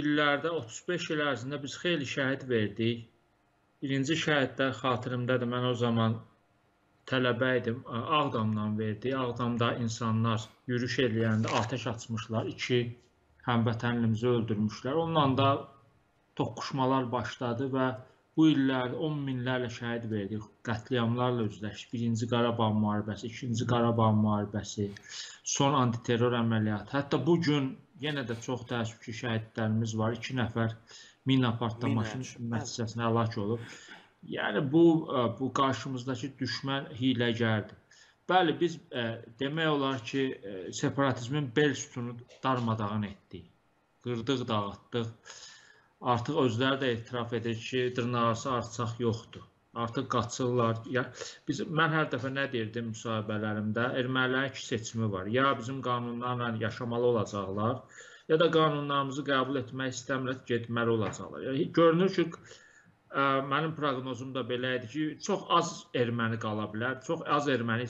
illərdə 35 il ərzində biz xeyli şəhid verdik. Birinci şəhidlər xatirimdədir. Mən o zaman tələbə idim. Ağdamdan verdi. Ağdamda insanlar yürüş eləyəndə atəş açmışlar. İki həmvətənlimizi öldürmüşlər. Onunla da toqquşmalar başladı və bu illərdə 10 minlərlə şəhid verdik, qətliamlarla üzləşdik. Birinci Qarabağ müharibəsi, ikinci Qarabağ müharibəsi, son antiterror əməliyyatı. Hətta bu gün yenə də çox təəssüf ki, şəhidlərimiz var. 2 nəfər mina partlaması nəticəsində həlak olub. Yəni bu bu qarşımızdakı düşmən hiyləgərdir. Bəli, biz ə, demək olar ki, ə, separatizmin bel sütunu darmadağın etdik. Qırdıq, dağıtdıq artıq özləri də etiraf edir ki, dırnaqarası artsaq yoxdur. Artıq qaçırlar. Ya biz mən hər dəfə nə deyirdim müsahibələrimdə, ermənilərin iki seçimi var. Ya bizim qanunlarla yaşamalı olacaqlar, ya da qanunlarımızı qəbul etmək istəmirlər, getməli olacaqlar. Yəni görünür ki, ə, mənim proqnozum da belə idi ki, çox az erməni qala bilər. Çox az erməni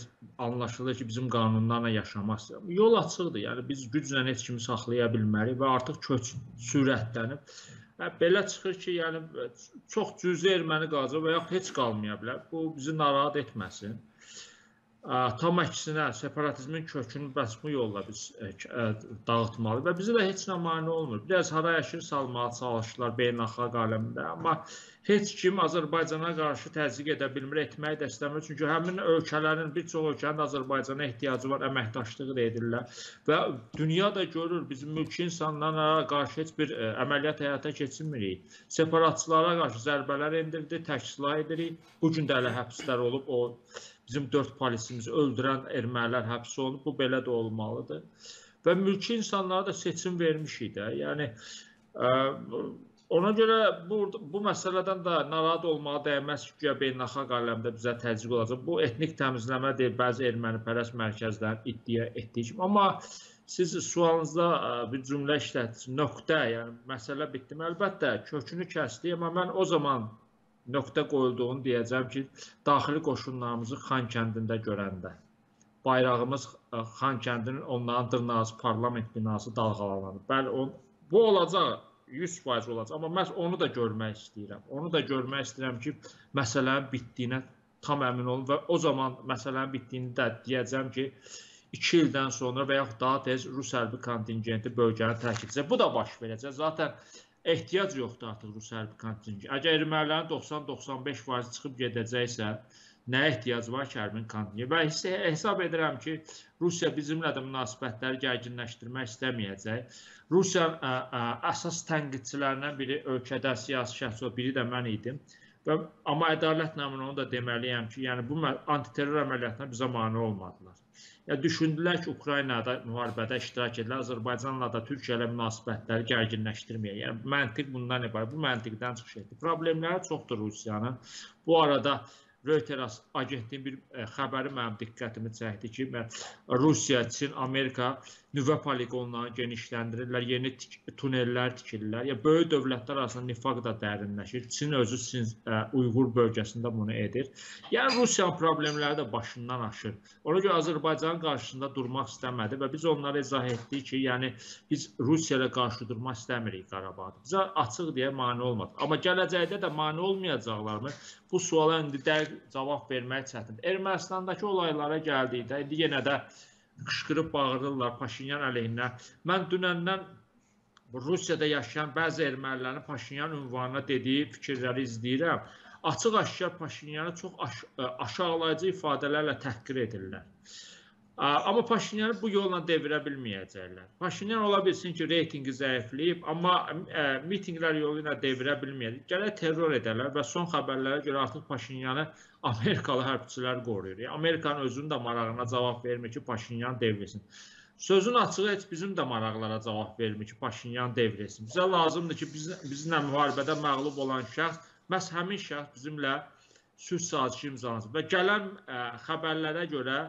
anlaşılır ki, bizim qanunlarla yaşamaq istəyir. Yol açıqdır. Yəni biz güclə heç kimi saxlaya bilmərik və artıq köç sürətlənib Hə, belə çıxır ki, yəni çox cüzi erməni qalacaq və yaxud heç qalmaya bilər. Bu bizi narahat etməsin. Tam əksinə separatizmin kökünü bəs bu yolla biz ə, ə, dağıtmalı və bizə də heç nə mane olmur. Biraz hara yaşır salmağa çalışırlar beynəlxalq aləmdə, amma heç kim Azərbaycana qarşı təzyiq edə bilmir, etməyi də istəmir. Çünki həmin ölkələrin bir çox ölkənin Azərbaycana ehtiyacı var, əməkdaşlığı da edirlər və dünya da görür bizim mülki insanlara qarşı heç bir e, əməliyyat həyata keçirmirik. Separatçılara qarşı zərbələr endirdi, təksilah edirik. Bu gün də hələ həbslər olub o bizim dörd polisimizi öldürən ermənilər həbs olunub. Bu belə də olmalıdır. Və mülki insanlara da seçim vermişik də. Yəni ə, e, Ona görə bu bu məsələdən də narahat olmağa dəyməz ki, güya beynəlxalq aləmdə bizə təzyiq olacaq. Bu etnik təmizləmə deyil, bəzi ermənipərəst mərkəzlərin iddia etdiyi kimi. Amma siz sualınızda bir cümlə işlətdiniz. Nöqtə, yəni məsələ bitdi. Əlbəttə, kökünü kəsdi, amma mən o zaman nöqtə qoyulduğunu deyəcəm ki, daxili qoşunlarımızı Xan kəndində görəndə bayrağımız Xan kəndinin onların dırnaqası parlament binası dalğalanır. Bəli, o, bu olacaq 100% olacaq. Amma məhz onu da görmək istəyirəm. Onu da görmək istəyirəm ki, məsələnin bitdiyinə tam əmin olum və o zaman məsələnin bitdiyində deyəcəm ki, 2 ildən sonra və yaxud daha tez Rus hərbi kontingenti bölgəni tərk edəcək. Bu da baş verəcək. Zaten ehtiyac yoxdur artıq Rus hərbi kontingenti. Əgər ermənilərin 90-95% çıxıb gedəcəksə, nə ehtiyac var ki, hərbin kontingenti? Və hesab edirəm ki, Rusiya bizimlə də münasibətləri gərginləşdirmək istəməyəcək. Rusiya ə, ə, əsas tənqidçilərindən biri ölkədə siyasi şəxs o, biri də mən idim. Və amma ədalətlə onu da deməliyəm ki, yəni bu antiterror əməliyyatına bizə mane olmadılar. Ya düşündülər ki, Ukraynada müharibədə iştirak edilər, Azərbaycanla da Türkiyə ilə münasibətləri gərginləşdirməyə. Yəni məntiq bundan ibarət. Bu məntiqdən çıxış etdi. Problemləri çoxdur Rusiyanın. Bu arada Reuters agentliyin bir ə, e, xəbəri mənim diqqətimi çəkdi ki, Rusiya, Çin, Amerika nüvə poligonlarını genişləndirirlər, yeni tik tunellər tikirlər. Ya böyük dövlətlər arasında nifaq da dərinləşir. Çin özü Çin ə, e, Uyğur bölgəsində bunu edir. Yəni Rusiyanın problemləri də başından aşır. Ona görə Azərbaycanın qarşısında durmaq istəmədi və biz onlara izah etdik ki, yəni biz Rusiya ilə qarşı durmaq istəmirik Qarabağda. Bizə açıq deyə mane olmadı. Amma gələcəkdə də mane olmayacaqlarmı? Bu suala indi dəqiq cavab vermək çətindir. Ermənistandakı olaylara gəldikdə indi yenə də qışqırıb bağırırlar Paşinyan əleyhinə. Mən dünəndən Rusiyada yaşayan bəzi ermənilərin Paşinyan ünvanına dediyi fikirləri izləyirəm. Açıq-aşkar Paşinyanı çox aş aşağılayıcı ifadələrlə təhqir edirlər. Amma Paşinyanı bu yolla devirə bilməyəcəklər. Paşinyan ola bilsin ki, reytingi zəifləyib, amma ə, mitinqlər yolu ilə devirə bilməyəcək. Gələk terror edərlər və son xəbərlərə görə artıq Paşinyanı Amerikalı hərbçilər qoruyur. Amerikanın özünün də marağına cavab vermir ki, Paşinyan devrilsin. Sözün açığı heç bizim də maraqlara cavab vermir ki, Paşinyan devrilsin. Bizə lazımdır ki, biz, bizimlə müharibədə məğlub olan şəxs, məhz həmin şəxs bizimlə sülh sazişi imzalansın. Və gələn ə, xəbərlərə görə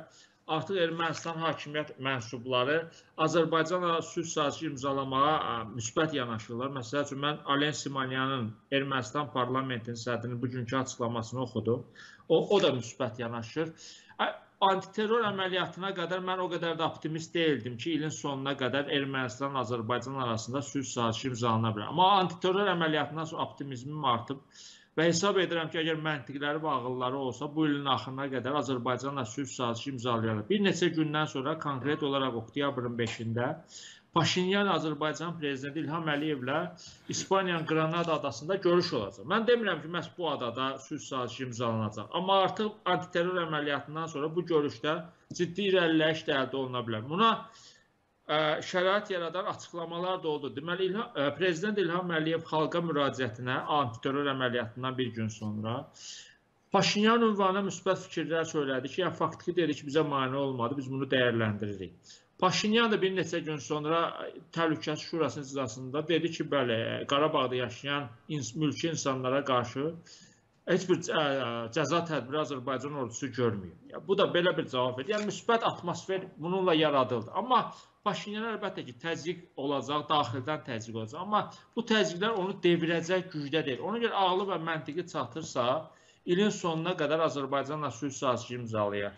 artıq Ermənistan hakimiyyət mənsubları Azərbaycanla sülh sazişi imzalamağa müsbət yanaşırlar. Məsələn üçün mən Alen Simonyanın Ermənistan parlamentinin sədrinin bugünkü açıqlamasını oxudum. O, o da müsbət yanaşır. antiterror əməliyyatına qədər mən o qədər də optimist deyildim ki, ilin sonuna qədər Ermənistan Azərbaycan arasında sülh sazişi imzalana bilər. Amma antiterror əməliyyatından sonra optimizmim artıb və hesab edirəm ki, əgər məntiqləri və ağılları olsa, bu ilin axırına qədər Azərbaycanla sülh sazişi imzalayarlar. Bir neçə gündən sonra konkret olaraq oktyabrın 5-də Paşinyan Azərbaycan prezidenti İlham Əliyevlə İspaniyanın Granada adasında görüş olacaq. Mən demirəm ki, məhz bu adada sülh sazişi imzalanacaq. Amma artıq antiterror əməliyyatından sonra bu görüşdə ciddi irəliləyiş də əldə oluna bilər. Buna şərait yaradan açıqlamalar da oldu. Deməli İlham, prezident İlham Əliyev xalqa müraciətinə antiterror əməliyyatından bir gün sonra Paşinyan ünvanına müsbət fikirlər söylədi ki, ya faktiki dedi ki, bizə mane olmadı, biz bunu dəyərləndiririk. Paşinyan da bir neçə gün sonra Təhlükəsizlik Şurasının iclasında dedi ki, bəli, Qarabağda yaşayan ins mülki insanlara qarşı heç bir cəza tədbiri Azərbaycan ordusu görmüyor. Ya, bu da belə bir cavab verir. Yəni müsbət atmosfer bununla yaradıldı. Amma Paşinyan əlbəttə ki, təzyiq olacaq, daxildən təzyiq olacaq. Amma bu təzyiqlər onu devirəcək gücdə deyil. Ona görə ağlı və məntiqi çatırsa, ilin sonuna qədər Azərbaycanla sülh sazişi imzalayar.